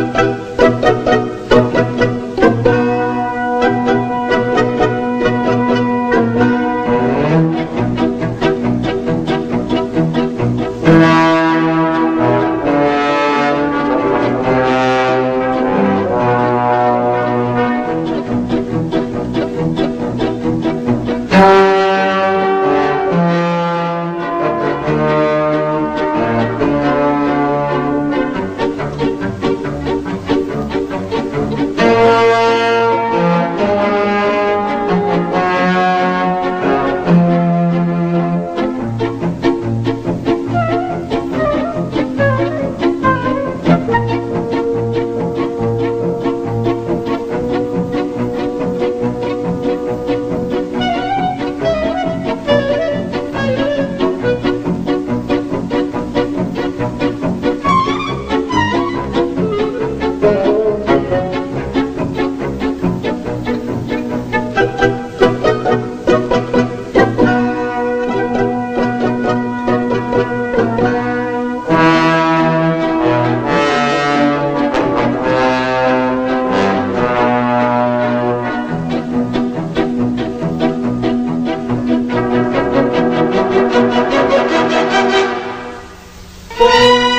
Música Música